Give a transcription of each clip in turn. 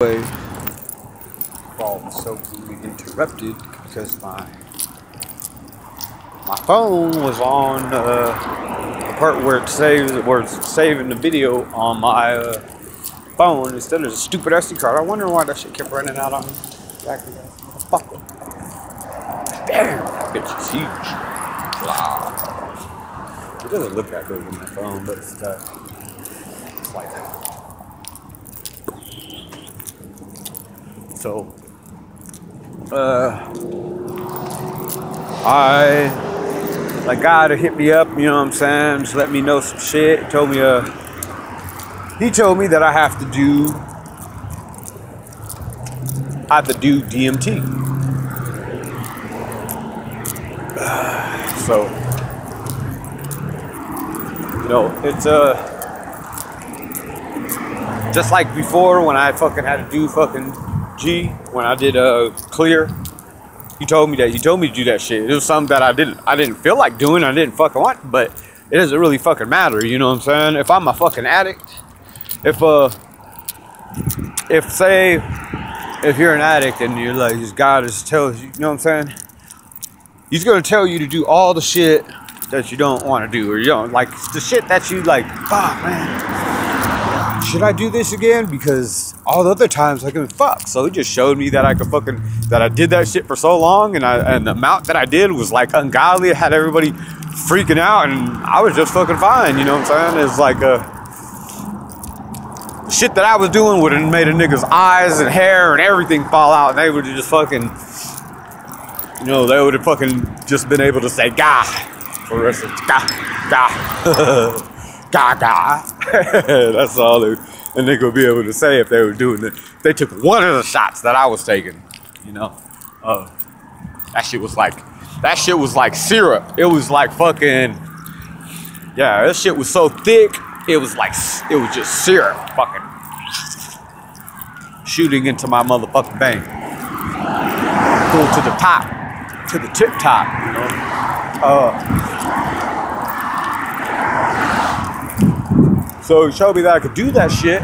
way was so rudely interrupted because my my phone was on uh, the part where it saves where it's saving the video on my uh, phone instead of the stupid SD card. I wonder why that shit kept running out on me. Exactly that motherfucker. Damn, that bitch is huge. Wow. It doesn't look that big on my phone, but it's uh, it's like that. So, uh, I like to hit me up, you know what I'm saying? Just let me know some shit. Told me, uh, he told me that I have to do, I have to do DMT. so, you know, it's uh, just like before when I fucking had to do fucking G when I did uh clear. He told me that he told me to do that shit. It was something that I didn't I didn't feel like doing. I didn't fucking want, but it doesn't really fucking matter. You know what I'm saying? If I'm a fucking addict, if uh, if say, if you're an addict and you're like, guy just tells you, you know what I'm saying? He's gonna tell you to do all the shit that you don't want to do, or you don't like the shit that you like. Fuck, man. Should I do this again? Because all the other times I can fuck. So he just showed me that I could fucking that I did that shit for so long, and I and the amount that I did was like ungodly. It had everybody freaking out, and I was just fucking fine. You know what I'm saying? It's like a shit that I was doing would have made a nigga's eyes and hair and everything fall out, and they would have just fucking, you know, they would have fucking just been able to say "gah" for the rest of "gah, gah." Gaga. That's all they, and they could be able to say if they were doing it. They took one of the shots that I was taking, you know. Uh, that shit was like, that shit was like syrup. It was like fucking, yeah, that shit was so thick. It was like, it was just syrup, fucking shooting into my motherfucking vein. Go to the top, to the tip top, you know. Uh, So he showed me that I could do that shit.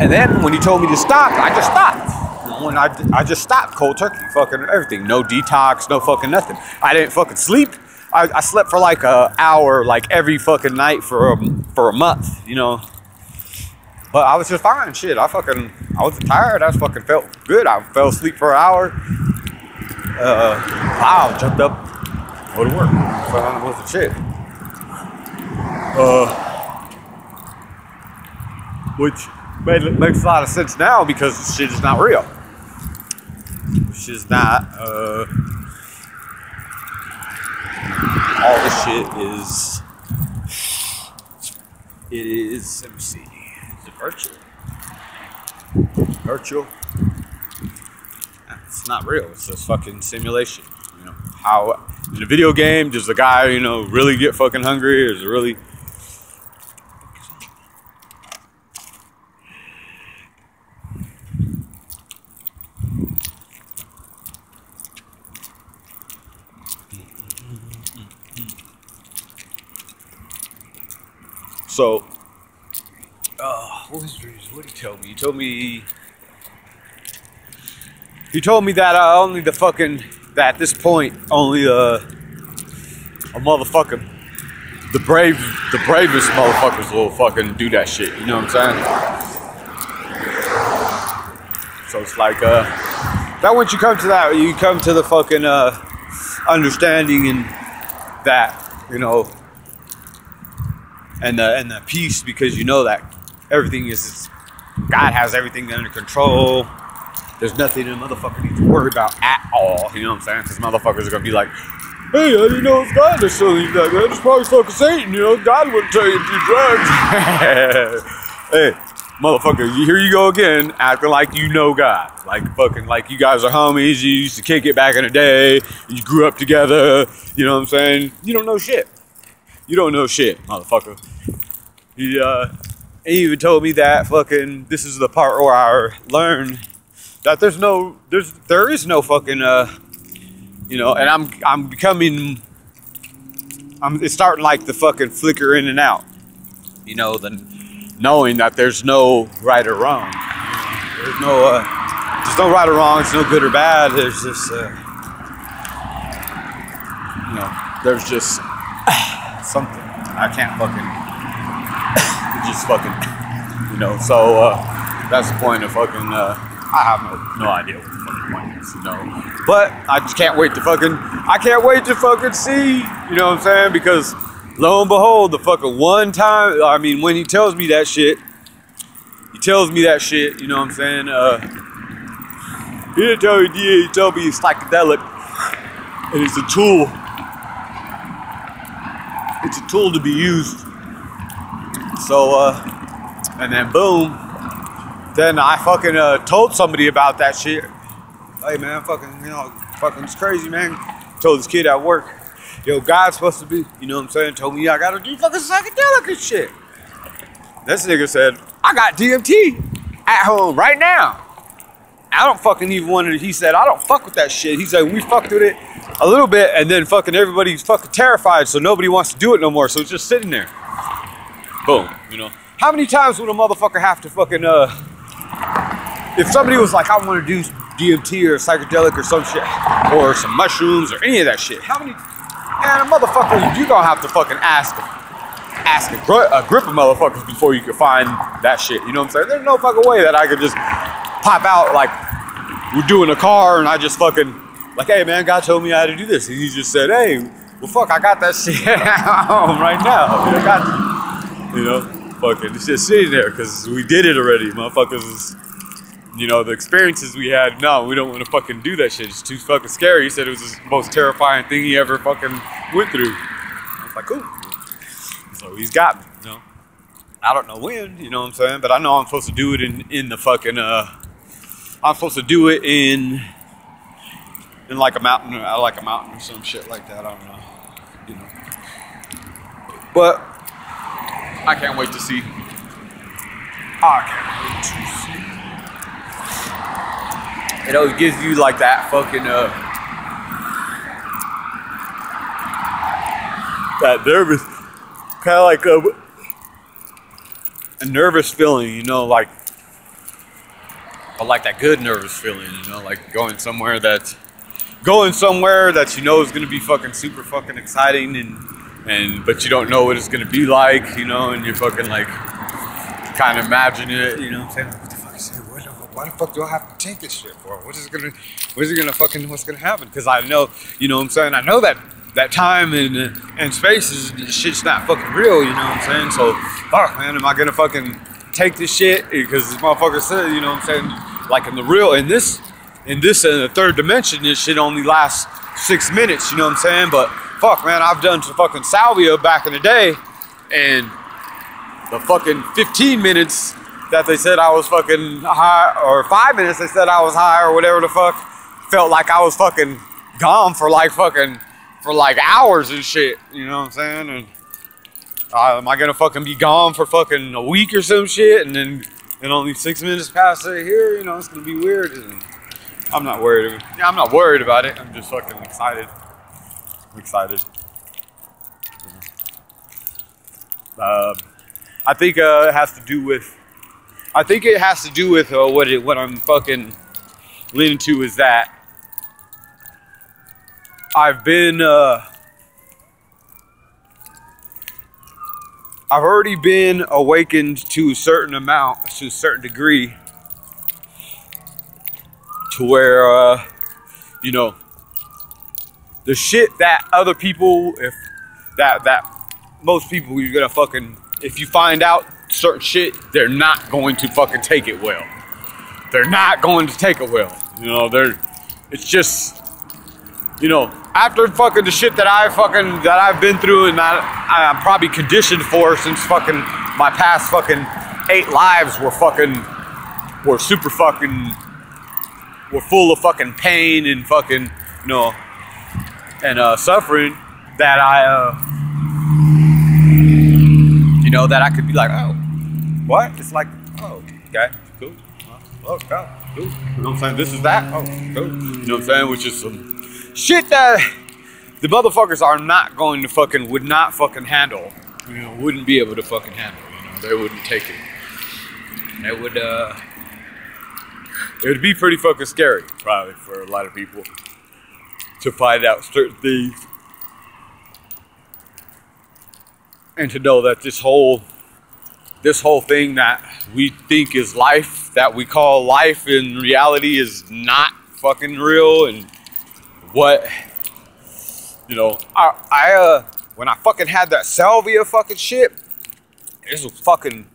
And then when he told me to stop, I just stopped. When I, I just stopped cold turkey, fucking everything. No detox, no fucking nothing. I didn't fucking sleep. I, I slept for like a hour, like every fucking night for a, for a month, you know. But I was just fine, shit. I fucking, I wasn't tired. I fucking felt good. I fell asleep for an hour. Uh, wow, jumped up, go to work. Fucking was the shit. Uh, which made, makes a lot of sense now because the shit is not real. Shit is not. Uh, all this shit is. It is. Let me see. Is it virtual? Virtual. It's not real. It's just fucking simulation. You know how in a video game does the guy you know really get fucking hungry? Or is it really So, uh, what was what did he tell me? He told me he told me that uh, only the fucking that at this point only uh, a motherfucker the brave the bravest motherfuckers will fucking do that shit. You know what I'm saying? So it's like uh that once you come to that you come to the fucking uh understanding and that you know and the and the peace because you know that everything is God has everything under control. There's nothing a motherfucker needs to worry about at all. You know what I'm saying? Because motherfuckers are gonna be like, "Hey, I didn't know it's God that's telling you that. It's probably fucking Satan. You know, God wouldn't tell you to do drugs." hey, motherfucker, here you go again, acting like you know God, like fucking like you guys are homies. You used to kick it back in the day. You grew up together. You know what I'm saying? You don't know shit. You don't know shit, motherfucker. He uh he even told me that fucking this is the part where I learned that there's no there's there is no fucking uh you know and I'm I'm becoming I'm it's starting like the fucking flicker in and out. You know, the knowing that there's no right or wrong. There's no, uh, there's no right or wrong. It's no good or bad. There's just, uh, you know, there's just something. I can't fucking, just fucking, you know. So uh, that's the point of fucking. Uh, I have no, no idea what the point is, you know. But I just can't wait to fucking. I can't wait to fucking see. You know what I'm saying? Because lo and behold, the fucking one time. I mean, when he tells me that shit, he tells me that shit. You know what I'm saying? Uh, he didn't tell me. He told me it's psychedelic, and it's a tool it's a tool to be used. So, uh, and then boom, then I fucking uh, told somebody about that shit. Hey man, fucking, you know, fucking it's crazy, man. Told this kid at work, yo, God's supposed to be, you know what I'm saying? Told me I gotta do fucking psychedelic and shit. This nigga said, I got DMT at home right now. I don't fucking even want to, he said, I don't fuck with that shit. He said, we fucked with it a little bit and then fucking everybody's fucking terrified so nobody wants to do it no more so it's just sitting there. Boom you know? How many times would a motherfucker have to fucking uh if somebody was like i want to do dmt or psychedelic or some shit or some mushrooms or any of that shit how many and a motherfucker you gonna have to fucking ask them ask a, gr- a grip of motherfuckers before you can find that shit you know what i'm saying? There's no fucking way that i could just pop out like we're doing a car and i just fucking like, hey man, God told me had to do this. And he just said, hey, well fuck, I got that shit home right now. I got, you know, fucking, it's just sitting there because we did it already, motherfuckers. You know, the experiences we had, no, we don't want to fucking do that shit. It's too fucking scary. He said it was the most terrifying thing he ever fucking went through. I was like, cool. So he's got me, you know. I don't know when, you know what I'm saying? But I know I'm supposed to do it in, in the fucking, uh, I'm supposed to do it in in like a mountain, I like a mountain or some shit like that. I don't know, you know. But I can't wait to see. I can't wait to see. It always gives you like that fucking uh, that nervous, kind of like a, a nervous feeling, you know, like. But like that good nervous feeling, you know, like going somewhere that's going somewhere that you know is going to be fucking super fucking exciting and and but you don't know what it's going to be like, you know, and you're fucking like kind of imagine it, you know what I'm saying? What the fuck is it? Why the fuck do I have to take this shit for? What is it gonna, what is it gonna fucking, what's gonna happen? Because I know, you know what I'm saying? I know that that time and and space is shit's not fucking real, you know what I'm saying? So fuck, man, am I gonna fucking take this shit? Because this motherfucker said, you know what I'm saying? Like in the real, in this in this in the third dimension, this shit only lasts six minutes, you know what I'm saying? But fuck, man, I've done some fucking salvia back in the day, and the fucking 15 minutes that they said I was fucking high, or five minutes they said I was high, or whatever the fuck, felt like I was fucking gone for like fucking, for like hours and shit, you know what I'm saying? And uh, am I gonna fucking be gone for fucking a week or some shit, and then and only six minutes past it here, you know, it's gonna be weird. And, I'm not worried. Yeah, I'm not worried about it. I'm just fucking excited. I'm excited. Uh, I think uh, it has to do with. I think it has to do with uh, what it what I'm fucking leaning to is that I've been. Uh, I've already been awakened to a certain amount, to a certain degree to where uh, you know the shit that other people if that that most people you're gonna fucking if you find out certain shit they're not going to fucking take it well. They're not going to take it well. You know they're it's just you know after fucking the shit that I fucking that I've been through and that I'm probably conditioned for since fucking my past fucking eight lives were fucking were super fucking were full of fucking pain and fucking, you know, and uh, suffering that I, uh, you know, that I could be like, oh, what? It's like, oh, okay, cool. Oh, cool. cool. You know what I'm saying? This is that. Oh, cool. You know what I'm saying? Which is some shit that the motherfuckers are not going to fucking, would not fucking handle. You know, wouldn't be able to fucking handle. You know, they wouldn't take it. They would, uh, it would be pretty fucking scary, probably for a lot of people, to find out certain things and to know that this whole this whole thing that we think is life, that we call life, in reality is not fucking real, and what you know, I, I uh, when I fucking had that salvia fucking shit, this was fucking,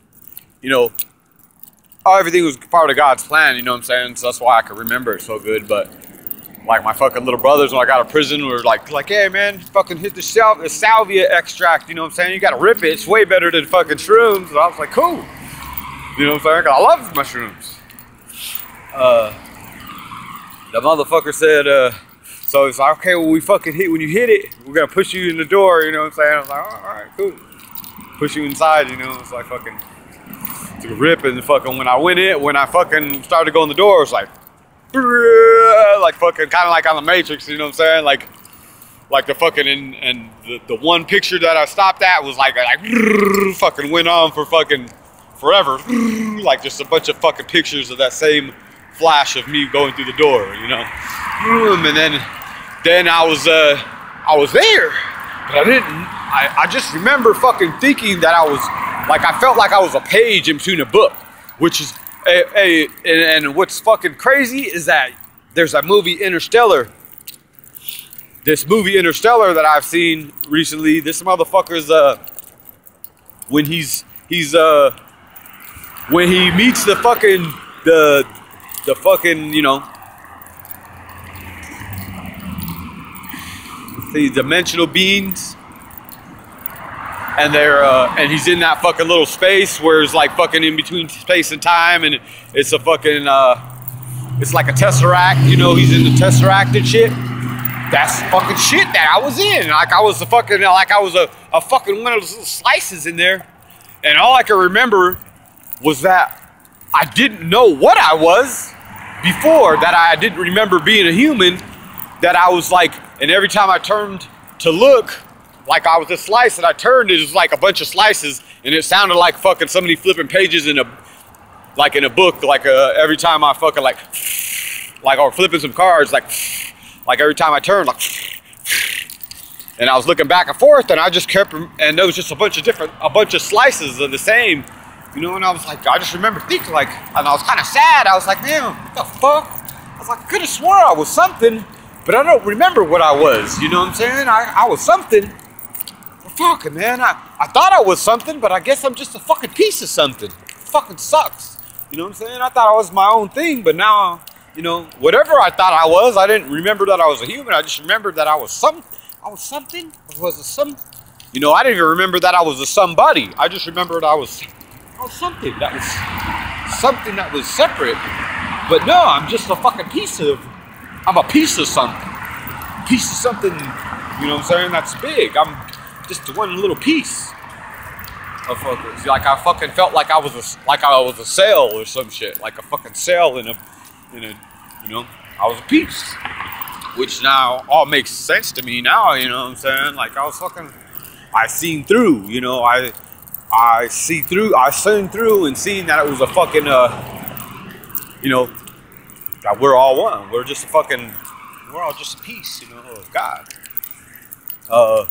you know, oh, everything was part of God's plan, you know what I'm saying? So that's why I can remember it so good. But like my fucking little brothers when I got out of prison were like, like, hey man, fucking hit the, sal- the salvia extract, you know what I'm saying? You gotta rip it. It's way better than fucking shrooms. And I was like, cool. You know what I'm saying? I love mushrooms. Uh, the motherfucker said, uh, so it's like, okay, well, we fucking hit, when you hit it, we're gonna push you in the door, you know what I'm saying? I was like, all right, cool. Push you inside, you know, it's like fucking, it's a rip and fucking, when I went in, when I fucking started to go in the door, it's like, like fucking, kind of like on the Matrix, you know what I'm saying? Like, like the fucking, and, and the, the one picture that I stopped at was like, like, fucking went on for fucking forever. Like just a bunch of fucking pictures of that same flash of me going through the door, you know? And then then I was uh, I was there, but I didn't. I, I just remember fucking thinking that I was like I felt like I was a page in between a book, which is a, a and, and what's fucking crazy is that there's a movie Interstellar. This movie Interstellar that I've seen recently. This motherfucker's uh when he's he's uh when he meets the fucking the the fucking you know the dimensional beings and they're uh, and he's in that fucking little space where it's like fucking in between space and time and it's a fucking uh, it's like a tesseract you know he's in the tesseract and shit. That's fucking shit that I was in. Like I was a fucking like I was a, a fucking one of those little slices in there. And all I can remember was that I didn't know what I was before that I didn't remember being a human that I was like and every time I turned to look, like I was a slice, and I turned, it was like a bunch of slices, and it sounded like fucking somebody flipping pages in a, like in a book, like uh, every time I fucking like, like or flipping some cards, like, like every time I turned, like, and I was looking back and forth, and I just kept, and there was just a bunch of different, a bunch of slices of the same, you know, and I was like, I just remember thinking like, and I was kind of sad. I was like, man, what the fuck? I was like, I could have swore I was something. But I don't remember what I was, you know what I'm saying? I, I was something. Fucking man, I, I thought I was something, but I guess I'm just a fucking piece of something. It fucking sucks. You know what I'm saying? I thought I was my own thing, but now, you know, whatever I thought I was, I didn't remember that I was a human. I just remembered that I was some, I was something. I was a some, you know, I didn't even remember that I was a somebody. I just remembered I was, I was something that was something that was separate. But no, I'm just a fucking piece of I'm a piece of something. Piece of something, you know what I'm saying? That's big. I'm just one little piece of fuckers. Like I fucking felt like I was a, like I was a cell or some shit. Like a fucking cell in a, in a, you know, I was a piece. Which now all makes sense to me now, you know what I'm saying? Like I was fucking, I seen through, you know, I, I see through, I seen through and seen that it was a fucking, uh, you know, that we're all one. We're just a fucking, we're all just a piece, you know, of God. Uh,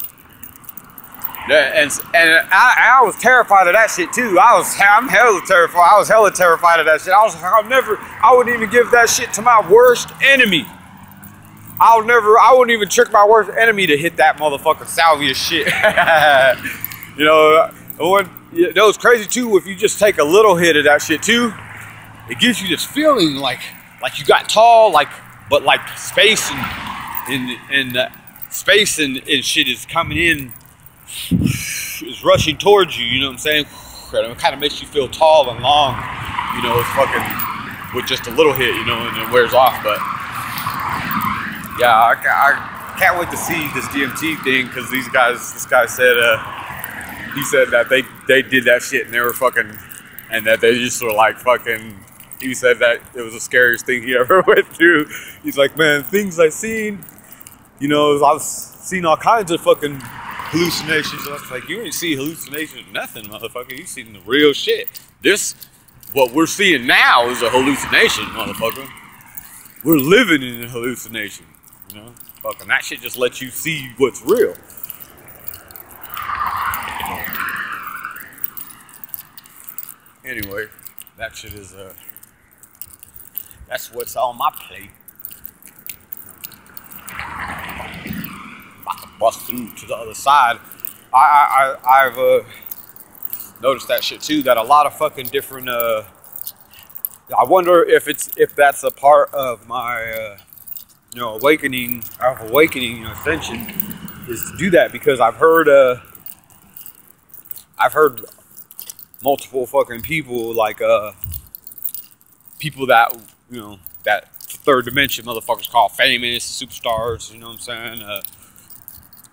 and and I, I was terrified of that shit too. I was I'm hella terrified. I was hella terrified of that shit. I was I'll never I wouldn't even give that shit to my worst enemy. I'll never I wouldn't even trick my worst enemy to hit that motherfucker salvia shit. you know, when, you know, it's crazy too if you just take a little hit of that shit too. It gives you this feeling like like you got tall, like but like space and and and uh, space and, and shit is coming in, is rushing towards you. You know what I'm saying? And it kind of makes you feel tall and long. You know, it's fucking with just a little hit. You know, and it wears off. But yeah, I, I can't wait to see this DMT thing because these guys, this guy said, uh, he said that they they did that shit and they were fucking, and that they just were like fucking he said that it was the scariest thing he ever went through. He's like, man, things I've seen, you know, I've seen all kinds of fucking hallucinations. Like, you ain't see hallucinations, nothing, motherfucker. You seen the real shit. This, what we're seeing now is a hallucination, motherfucker. We're living in a hallucination, you know. Fucking that shit just lets you see what's real. Anyway, that shit is uh that's what's on my plate. About to bust through to the other side. I I, I I've uh noticed that shit too. That a lot of fucking different. Uh, I wonder if it's if that's a part of my uh, you know awakening of awakening you know, ascension is to do that because I've heard uh, I've heard multiple fucking people like uh people that you know that third dimension motherfuckers call famous superstars you know what I'm saying uh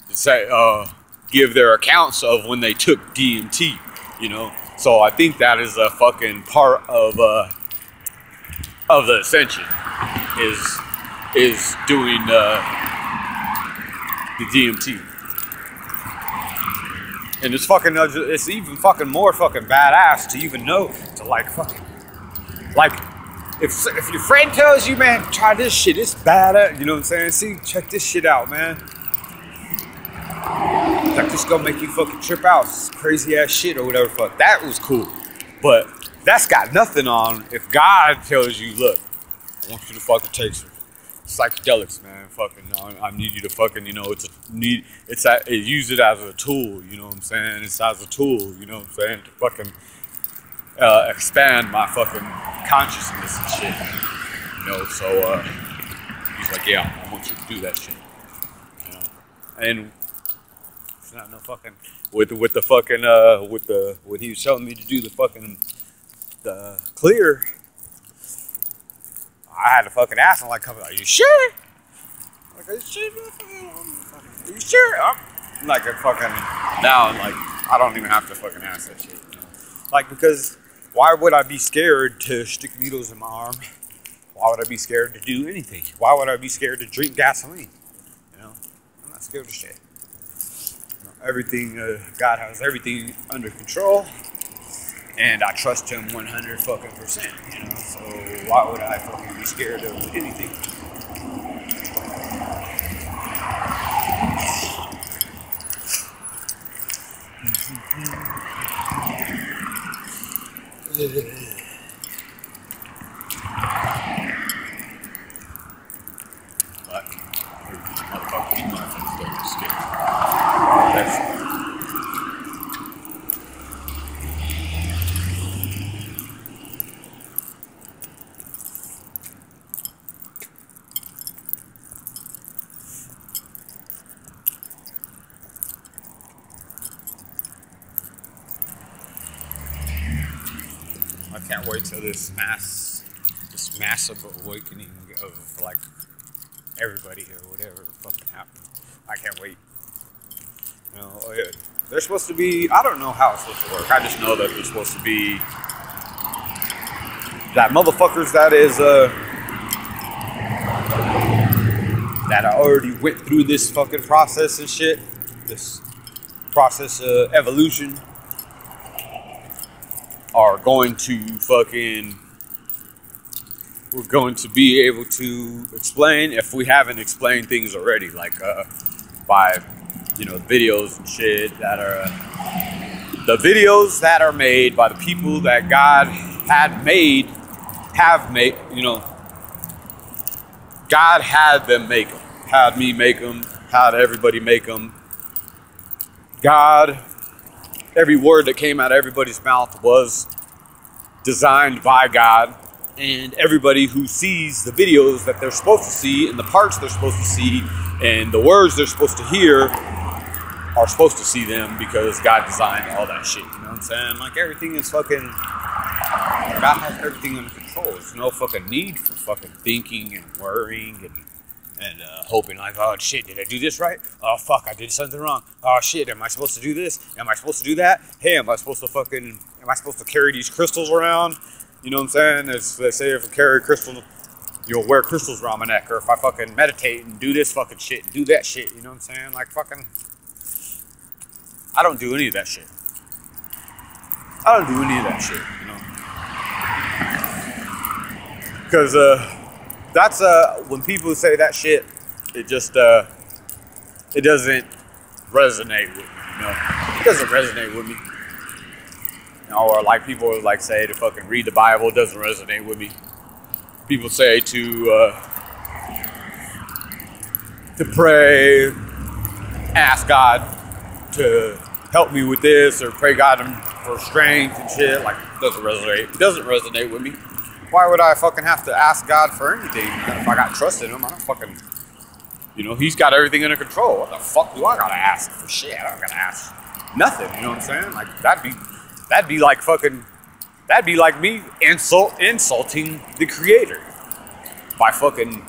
say uh give their accounts of when they took DMT you know. So I think that is a fucking part of uh, of the ascension is is doing uh, the DMT. And it's fucking, uh, it's even fucking more fucking badass to even know to like fucking, like, if if your friend tells you, man, try this shit, it's bad, you know what I'm saying? See, check this shit out, man. Like this gonna make you fucking trip out, crazy ass shit or whatever. Fuck, that was cool, but that's got nothing on. If God tells you, look, I want you to fucking take some psychedelics, man. Fucking, I, I need you to fucking, you know, it's a need. It's a, it, use it as a tool. You know what I'm saying? It's as a tool. You know what I'm saying? To fucking uh, expand my fucking consciousness and shit. You know, so uh, he's like, yeah, I want you to do that shit. You know, and not no fucking with with the fucking uh with the what he was telling me to do the fucking the clear. I had to fucking ask him like, "Are you sure?" Like, "Are you sure?" Are you sure? I'm like a fucking now. Like I don't even have to fucking ask that shit. Like because why would I be scared to stick needles in my arm? Why would I be scared to do anything? Why would I be scared to drink gasoline? You know, I'm not scared of shit everything, uh, God has everything under control, and I trust Him 100 fucking percent. You know, so why would I fucking be scared of anything? Can't wait till this mass, this massive awakening of like everybody or whatever fucking happens. I can't wait. You know, oh, they're supposed to be. I don't know how it's supposed to work. I just know that they're supposed to be that motherfuckers that is uh that I already went through this fucking process and shit. This process of evolution are going to fucking we're going to be able to explain if we haven't explained things already like uh, by you know videos and shit that are the videos that are made by the people that god had made have made you know god had them make them had me make them had everybody make them god every word that came out of everybody's mouth was designed by God. And everybody who sees the videos that they're supposed to see and the parts they're supposed to see and the words they're supposed to hear are supposed to see them because God designed all that shit. You know what I'm saying? Like everything is fucking. God has everything under control. There's no fucking need for fucking thinking and worrying and and uh, hoping like, oh shit, did I do this right? Oh fuck, I did something wrong. Oh shit, am I supposed to do this? Am I supposed to do that? Hey, am I supposed to fucking, am I supposed to carry these crystals around? You know what I'm saying? As they say, if I carry a crystal, you'll wear crystals around my neck. Or if I fucking meditate and do this fucking shit and do that shit, you know what I'm saying? Like fucking, I don't do any of that shit. I don't do any of that shit, you know? Because uh, that's uh, when people say that shit, it just uh, it doesn't resonate with me. You know, it doesn't resonate with me. You know, or like people like say to fucking read the Bible doesn't resonate with me. People say to uh, to pray, ask God to help me with this, or pray God for strength and shit. Like doesn't resonate. It doesn't resonate with me. Why would I fucking have to ask God for anything? If I got trust in Him, I don't fucking. You know, He's got everything under control. What the fuck do I gotta ask for shit? I don't gotta ask nothing. You know what I'm saying? Like that'd be that'd be like fucking that'd be like me insult insulting the creator by fucking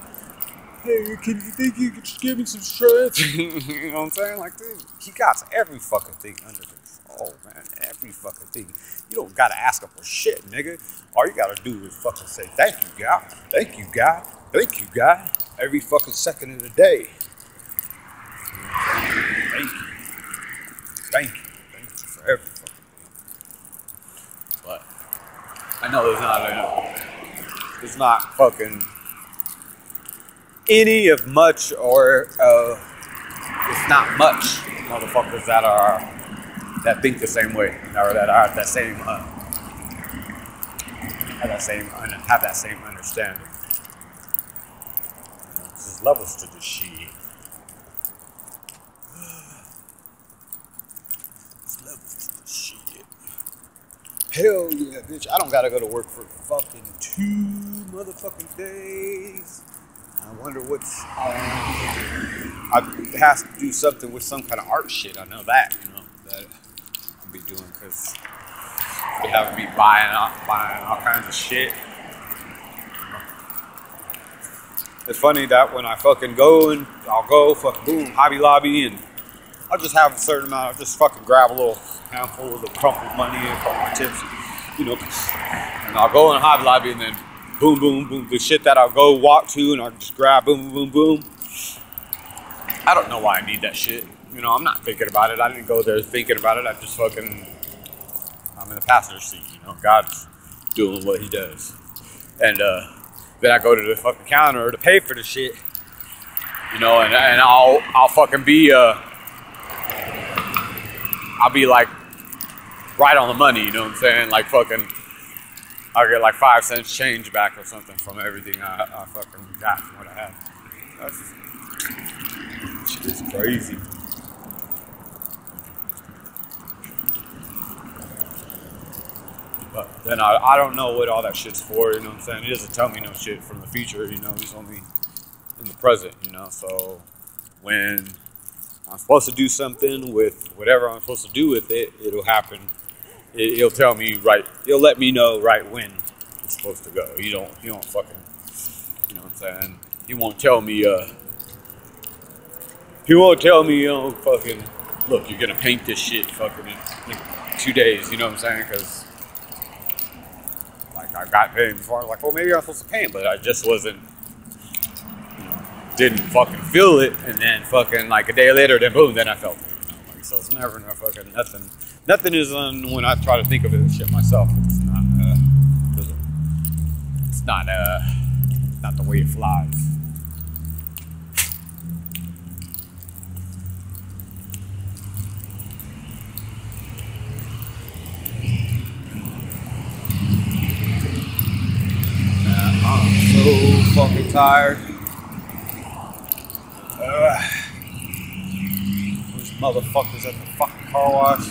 hey, can you think you could just give me some strength? you know what I'm saying? Like dude, he got every fucking thing under control, man. Every fucking thing. You don't gotta ask them for shit, nigga. All you gotta do is fucking say, Thank you, God. Thank you, God. Thank you, God. Every fucking second of the day. Thank you. Thank you. Thank you for everything. But I know there's not enough. Not fucking any of much or uh, it's not much motherfuckers that are that think the same way or that are that same uh, have that same have that same understanding. There's levels to the shit. Hell yeah, bitch. I don't gotta go to work for fucking two motherfucking days. I wonder what's. I have to do something with some kind of art shit. I know that, you know, that be doing because they have me buying all, buying all kinds of shit. It's funny that when I fucking go and I'll go fucking boom Hobby Lobby and I'll just have a certain amount. I'll just fucking grab a little handful of the crumpled money and couple of tips, you know. And I'll go in Hobby Lobby and then boom, boom, boom. The shit that I'll go walk to and I'll just grab boom, boom, boom. I don't know why I need that shit. You know, I'm not thinking about it. I didn't go there thinking about it. I just fucking, I'm in the passenger seat. You know, God's doing what He does. And uh, then I go to the fucking counter to pay for the shit. You know, and, and I'll I'll fucking be uh I'll be like right on the money, you know what I'm saying? Like fucking, I'll get like five cents change back or something from everything I, I fucking got from what I had. That's, shit is crazy. But then I, I don't know what all that shit's for, you know what I'm saying? He doesn't tell me no shit from the future, you know, he's only in the present, you know, so when I'm supposed to do something with whatever I'm supposed to do with it, it'll happen. It, will tell me right. He'll let me know right when it's supposed to go. He don't. He don't fucking. You know what I'm saying? He won't tell me. Uh. He won't tell me. You know, fucking. Look, you're gonna paint this shit fucking in, in two days. You know what I'm saying? Because. I got paid before. I was like, well, maybe I'm supposed to paint, but I just wasn't you know, didn't fucking feel it, and then fucking like a day later, then boom, then I felt it. Like, so it's never no fucking nothing. Nothing is on when I try to think of it shit myself. It's not. Uh, it's not. Uh, not the way it flies. I'm so fucking tired. Ugh. Those motherfuckers at the fucking car wash.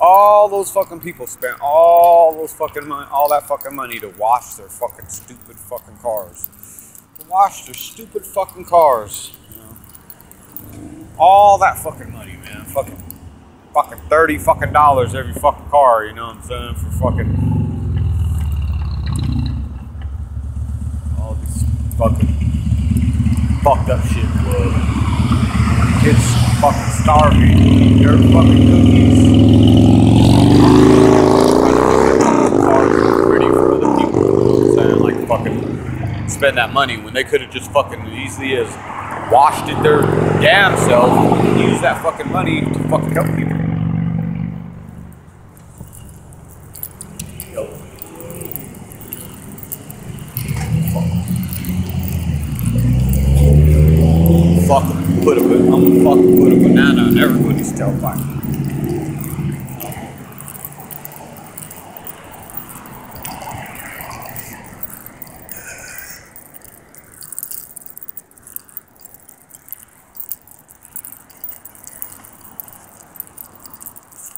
All those fucking people spent all those fucking money, all that fucking money to wash their fucking stupid fucking cars. To wash their stupid fucking cars. All that fucking money, man. Fucking, fucking thirty fucking dollars every fucking car. You know what I'm saying? For fucking fucking fucked up shit was. Kids fucking starving. They're fucking cookies. Pretty for people. Saying like fucking spend that money when they could have just fucking easily as washed it their damn self and used that fucking money to fucking help people. Yo. fucking put a I'm gonna fucking put a banana on everybody's tailpipe.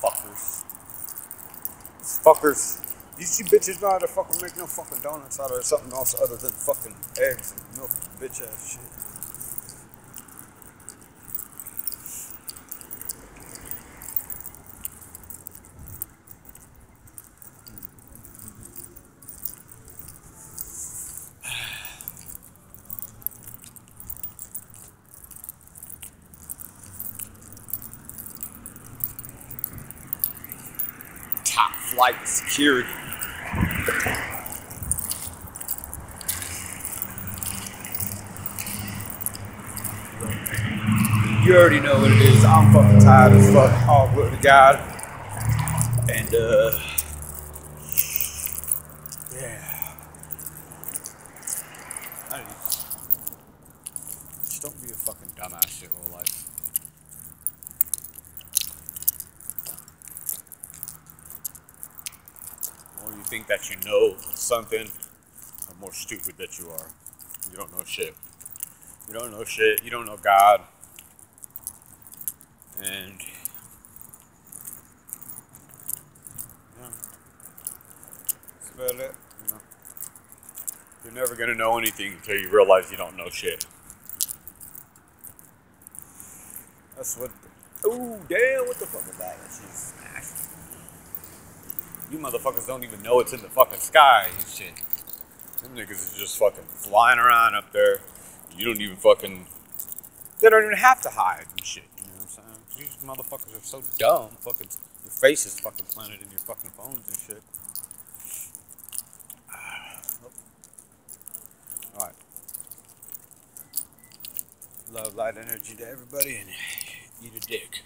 Fuckers. Fuckers. These two bitches know how to fucking make no fucking donuts out of something else other than fucking eggs and milk, bitch ass shit. Flight security. You already know what it is. I'm fucking tired as fuck. All good to God. And uh yeah. I just don't be a fucking dumbass your whole life. The more you think that you know something, the more stupid that you are. You don't know shit. You don't know shit. You don't know God. And yeah, that's about it. You know, you're never gonna know anything until you realize you don't know shit. That's what. Ooh, damn! What the fuck is that? Smashed. You motherfuckers don't even know it's in the fucking sky and shit. Them niggas is just fucking flying around up there. You don't even fucking. They don't even have to hide and shit. You know what I'm saying? These motherfuckers are so dumb. Fucking, your face is fucking planted in your fucking phones and shit. Alright. Love, light, energy to everybody and eat a dick.